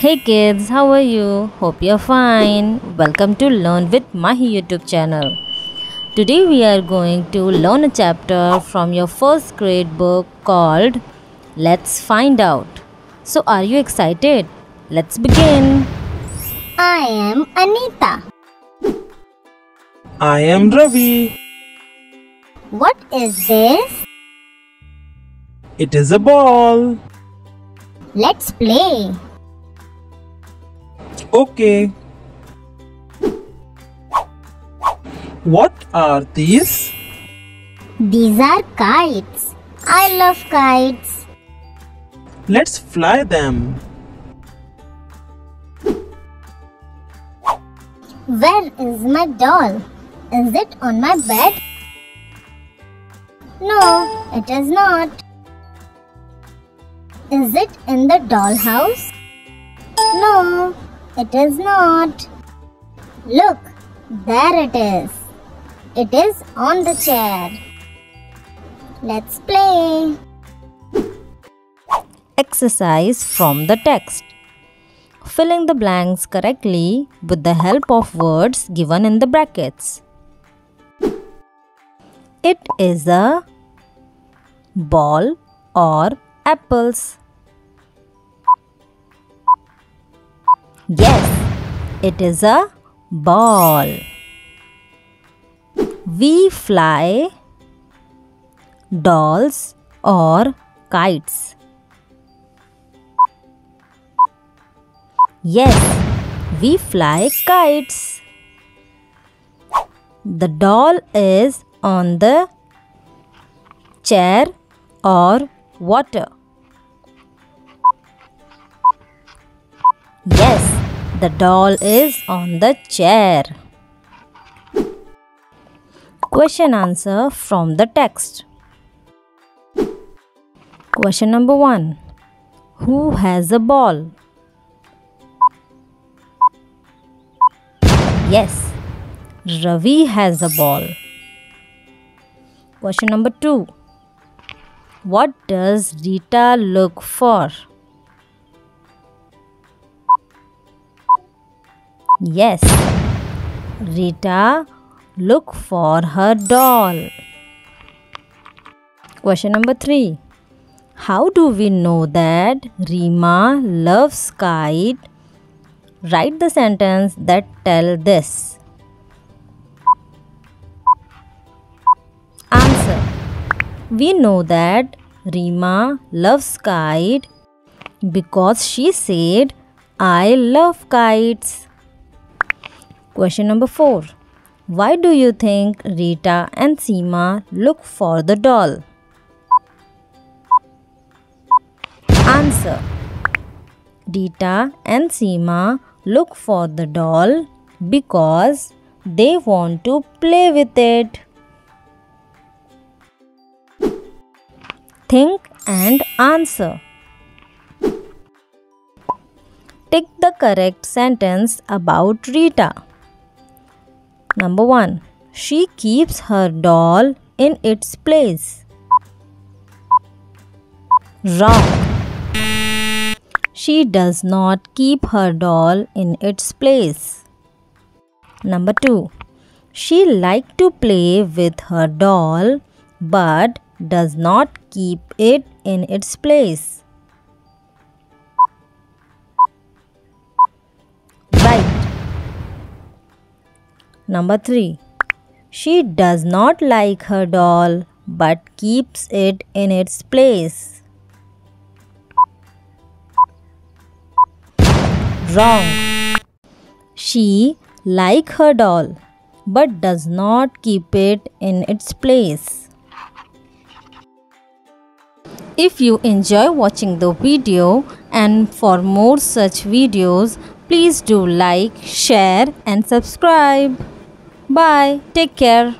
Hey kids, how are you? Hope you're fine. Welcome to Learn with Mahi YouTube channel. Today we are going to learn a chapter from your first grade book called Let's Find Out. So are you excited? Let's begin. I am Anita. I am Ravi. What is this? It is a ball. Let's play. Okay. What are these? These are kites. I love kites. Let's fly them. Where is my doll? Is it on my bed? No, it is not. Is it in the dollhouse? No, it is not. Look, there it is. It is on the chair. Let's play. Exercise from the text. Filling the blanks correctly with the help of words given in the brackets. It is a ball or apples. Yes, it is a ball. We fly dolls or kites. Yes, we fly kites. The doll is on the chair or water. Yes, the doll is on the chair. Question answer from the text. Question number 1 Who has a ball? Yes, Ravi has a ball. Question number 2 What does Rita look for? Yes, Rita look for her doll. Question number 3 How do we know that Rima loves kite? Write the sentence that tell this. Answer We know that Rima loves kite because she said I love kites. Question number 4 Why do you think Rita and Seema look for the doll? Answer Rita and Seema look for the doll because they want to play with it. Think and answer. Tick the correct sentence about Rita. Number 1. She keeps her doll in its place. Wrong. She does not keep her doll in its place. Number 2. She like to play with her doll but does not keep it in its place. Number 3. She does not like her doll but keeps it in its place. Wrong. She like her doll but does not keep it in its place. If you enjoy watching the video and for more such videos, please do like, share and subscribe. Bye. Take care.